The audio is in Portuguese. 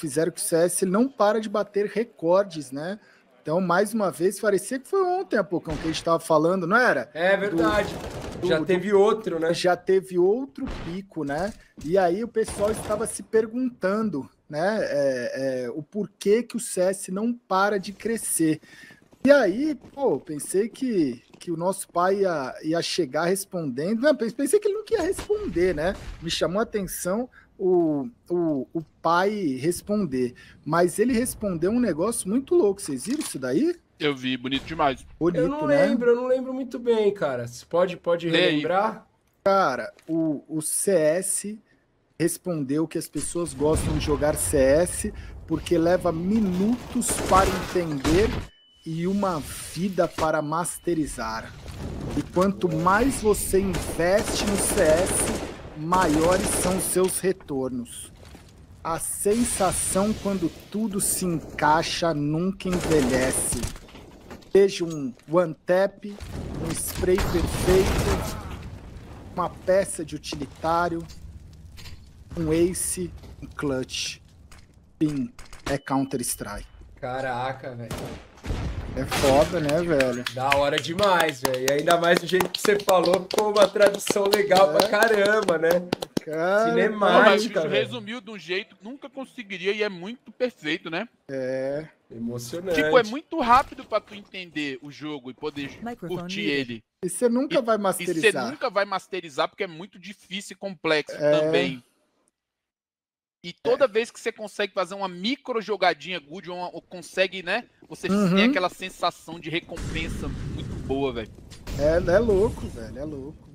fizeram que o CS não para de bater recordes, né? Então, mais uma vez, parecia que foi ontem a pouco que a gente estava falando, não era? É verdade. Do, já do, teve outro, né? Já teve outro pico, né? E aí o pessoal estava se perguntando, né? É, é, o porquê que o CS não para de crescer. E aí, pô, pensei que, que o nosso pai ia, ia chegar respondendo. Não, pensei que ele não ia responder, né? Me chamou a atenção o, o pai responder. Mas ele respondeu um negócio muito louco. Vocês viram isso daí? Eu vi, bonito demais. Bonito, eu não né? lembro, eu não lembro muito bem, cara. Você pode, pode relembrar? Cara, o, o CS respondeu que as pessoas gostam de jogar CS porque leva minutos para entender e uma vida para masterizar. E quanto mais você investe no CS, maiores são seus retornos. A sensação quando tudo se encaixa nunca envelhece. Seja um one tap, um spray perfeito, uma peça de utilitário, um ace, um clutch. Fim, é Counter-Strike. Caraca, velho. É foda, né, velho? Da hora demais, velho. E ainda mais do jeito que você falou, ficou uma tradução legal é. pra caramba, né? Cara, Cinemática, resumiu de um jeito que nunca conseguiria e é muito perfeito, né? É. Emocionante. Tipo, é muito rápido pra tu entender o jogo e poder curtir ele. E você nunca e, vai masterizar. E você nunca vai masterizar porque é muito difícil e complexo é... também. E toda é. vez que você consegue fazer uma micro jogadinha good, uma, ou consegue, né? Você uhum. tem aquela sensação de recompensa muito boa, velho. É, é louco, velho, é louco.